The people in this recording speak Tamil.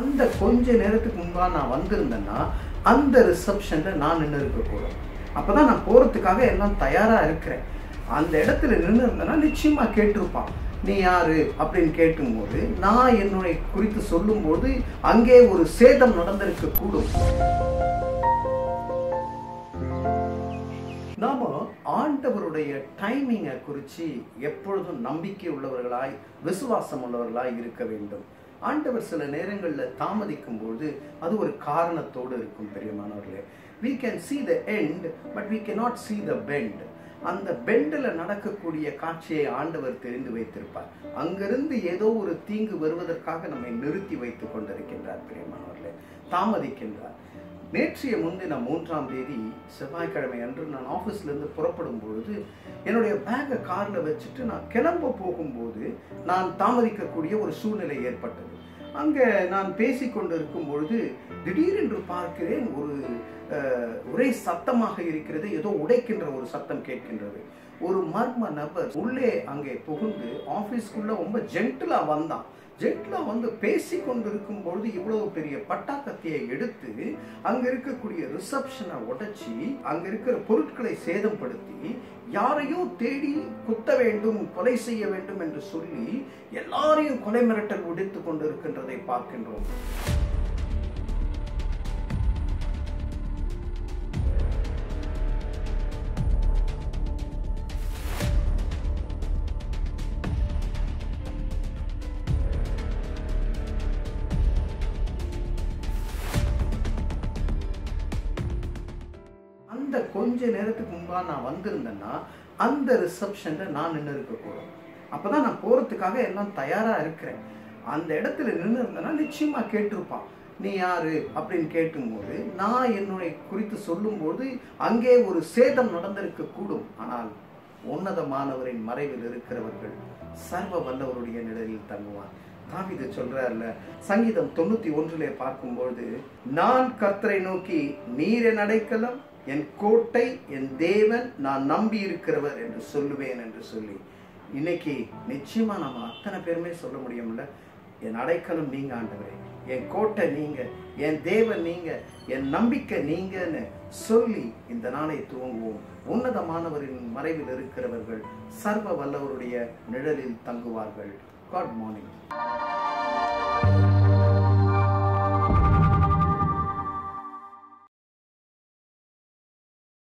அந்த கொஞ்ச நேரத்துக்கு முன்பாக நான் வந்திருந்தேன்னா அந்த ரிசப்ஷனில் நான் நின்று இருக்கக்கூடும் அப்போ தான் நான் போகிறதுக்காக எல்லாம் தயாராக இருக்கிறேன். அந்த இடத்துல நின்று இருந்தேன்னா நிச்சயமாக கேட்டிருப்பான். நீ யாரு? அப்படின்னு கேட்கும்போது நான் என்னுடைய குறித்து சொல்லும்போது அங்கே ஒரு சேதம் நடந்திருக்க கூடும். நாம ஆண்டவருடைய டைமிங்கை குறித்து எப்பொழுதும் நம்பிக்கை உள்ளவர்களாய் விசுவாசம் உள்ளவர்களாய் இருக்க வேண்டும். ஆண்டவர் சில நேரங்களில் தாமதிக்கும் போது அது ஒரு காரணத்தோடு இருக்கும் பெரியமானவர்களே. We can see the end but we can not see the bend அந்த பெண்டில் நடக்கக்கூடிய காட்சியை ஆண்டவர் தெரிந்து வைத்திருப்பார். அங்கிருந்து ஏதோ ஒரு தீங்கு வருவதற்காக நம்மை நிறுத்தி வைத்துக் கொண்டிருக்கின்றார் பிரியமானவர்களே. தாமதிக்கின்றார். நேற்றைய முன்தின மூன்றாம் தேதி செவ்வாய்க்கிழமை அன்று நான் ஆஃபீஸ்லேருந்து புறப்படும் பொழுது என்னுடைய பேக்கை காரில் வச்சுட்டு நான் கிளம்ப போகும்போது நான் தாமதிக்கக்கூடிய ஒரு சூழ்நிலை ஏற்பட்டது. அங்கே நான் பேசி கொண்டிருக்கும் பொழுது திடீரென்று பார்க்கிறேன் ஒரு ஒரே சத்தமாக இருக்கிறது ஏதோ உடைக்கின்ற ஒரு சத்தம் கேட்கின்றது. ஒரு மர்ம நபர் உள்ளே அங்கே புகுந்து ஆபீஸ்க்குள்ள ரொம்ப ஜென்டிலா வந்தான். ஜென்டிலா வந்து பேசி கொண்டிருக்கும் பொழுது இவ்வளவு பெரிய பட்டாக்கத்தியை எடுத்து அங்க இருக்கக்கூடிய ரிசப்ஷனை உடைச்சி அங்க இருக்கிற பொருட்களை சேதப்படுத்தி யாரையோ தேடி குத்த வேண்டும் கொலை செய்ய வேண்டும் என்று சொல்லி எல்லாரையும் கொலை மிரட்டல் விடுத்து கொண்டிருக்கின்றதை பார்க்கின்றோம். அந்த கொஞ்ச நேரத்துக்கு முன்பாக நான் வந்திருந்தேன்னா அந்த ரிசப்ஷனில் நான் நின்று இருக்கக்கூடாது அப்பதான் நான் போறதுக்காக எல்லாம் தயாரா இருக்கிறேன். அந்த இடத்துல நின்று இருந்தேன்னா நிச்சயமா கேட்டிருப்பான். நீ யாரு? அப்படின்னு கேட்கும்போது நான் என்னுடைய குறித்து சொல்லும்போது அங்கே ஒரு சேதம் நடந்திருக்க கூடும். ஆனால் உன்னதமானவரின் மறைவில் இருக்கிறவர்கள் சர்வ வல்லவருடைய நிழலில் தங்குவான் தாவிது சொல்றாருல சங்கீதம் தொண்ணூத்தி ஒன்றிலே பார்க்கும்போது நான் கர்த்தரை நோக்கி நீர் என் அடைக்கலம் என் கோட்டை என் தேவன் நான் நம்பி இருக்கிறவர் என்று சொல்லுவேன் என்று சொல்லி. இன்னைக்கு நிச்சயமா நம்ம அத்தனை பேருமே சொல்ல முடியும்ல என் அடைக்கலம் நீங்க ஆண்டவரே என் கோட்டை நீங்க என் தேவன் நீங்க என் நம்பிக்கை நீங்கன்னு சொல்லி இந்த நாளை துவங்குவோம். உன்னதமானவரின் மறைவில் இருக்கிறவர்கள் சர்வ வல்லவருடைய நிழலில் தங்குவார்கள். Good morning